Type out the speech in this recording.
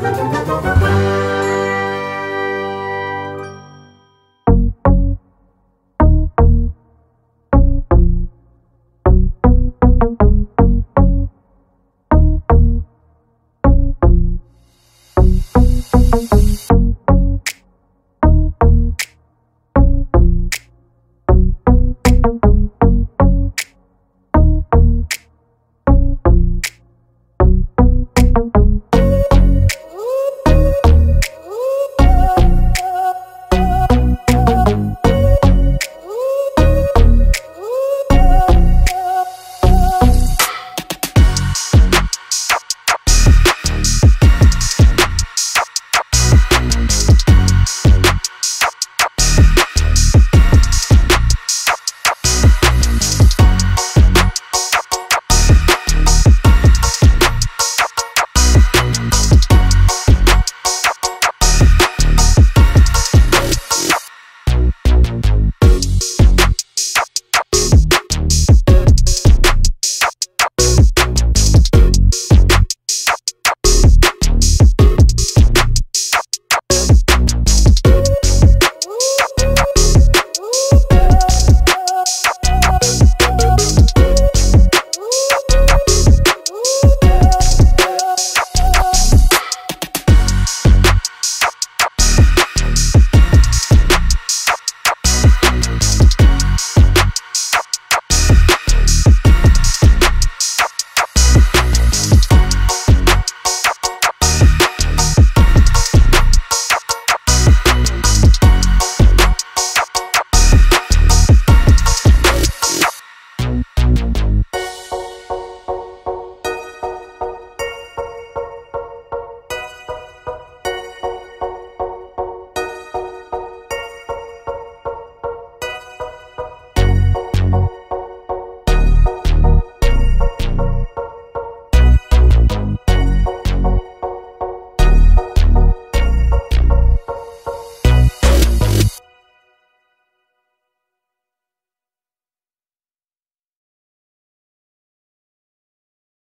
Música